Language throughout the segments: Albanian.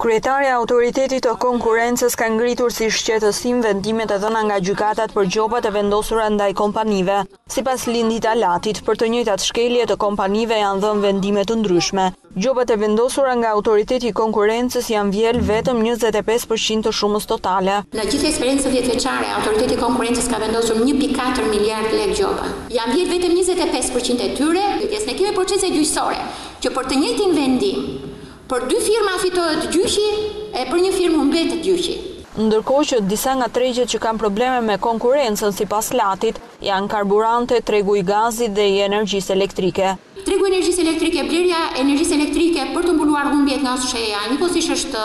Kryetari i Autoritetit të Konkurrencës ka ngritur si shqetësim vendimet e dhëna nga gjykatat për gjobat e vendosura ndaj kompanive. Sipas Lindita Latit, për të njëjtat shkelje të kompanive janë dhënë vendime të ndryshme. Gjobat e vendosura nga Autoriteti i Konkurrencës janë vjel vetëm njëzet e pesë për qind të shumës totale. Në gjithë eksperiencën dhjetëvjeçare, Autoriteti i Konkurrencës ka vendosur një pikë katër miliardë lekë gjoba. Janë vjel vetëm njëzet e pesë për qind e tyre, ndërsa ne kemi procese gjyqësore, që për të njëjtin vendim, për dy firma fitohet gjyqi e për një firmë humbet gjyqi. Ndërkohë që disa nga tregjet që kanë probleme me konkurrencën sipas Latit, janë karburantet, tregu i gazit dhe i energjisë elektrike. Tregu i energjisë elektrike, blerja e energjisë elektrike për të mbuluar humbjet nga OSHEE-ja, njëkohësisht është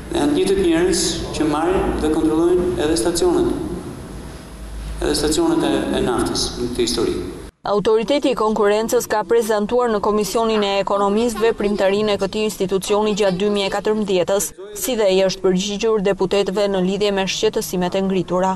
Janë të njëjtët njerëz që marrin dhe kontrollojnë edhe stacionet, edhe stacionet e naftës në këtë histori. Autoriteti i Konkurrencës ka prezantuar në Komisionin e Ekonomisë veprimtarinë e këtij institucioni gjatë dy mijë e katërmbëdhjetës, si dhe i është përgjigjur deputetëve në lidhje me shqetësimet e ngritura.